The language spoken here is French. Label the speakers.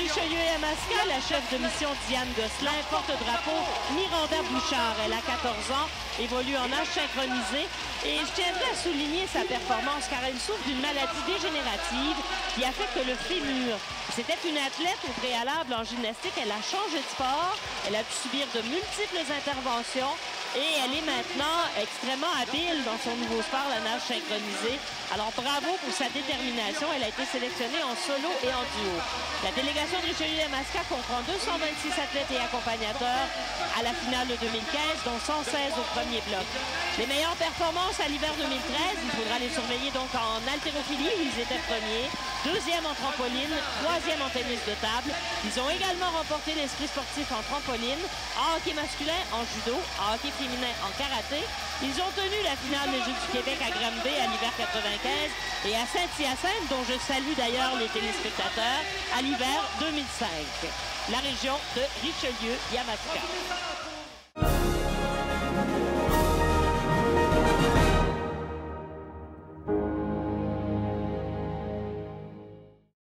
Speaker 1: Richelieu-Yamaska, la chef de mission Diane Gosselin, porte-drapeau Miranda Bouchard. Elle a 14 ans, évolue en âge synchronisé et je tiendrai à souligner sa performance car elle souffre d'une maladie dégénérative qui affecte le fémur. C'était une athlète au préalable en gymnastique. Elle a changé de sport. Elle a dû subir de multiples interventions et elle est maintenant extrêmement habile dans son nouveau sport, la nage synchronisée. Alors bravo pour sa détermination. Elle a été sélectionnée en solo et en duo. La délégation de Richelieu-Damasca comprend 226 athlètes et accompagnateurs à la finale de 2015, dont 116 au premier bloc. Les meilleures performances à l'hiver 2013, il faudra les surveiller donc en haltérophilie, où ils étaient premiers, deuxième en trampoline, troisième en tennis de table. Ils ont également remporté l'esprit sportif en trampoline, en hockey masculin, en judo, en hockey en karaté. Ils ont tenu la finale des Jeux du Québec à Granby à l'hiver 95 et à Saint-Hyacinthe, dont je salue d'ailleurs les téléspectateurs, à l'hiver 2005. La région de Richelieu-Yamaska.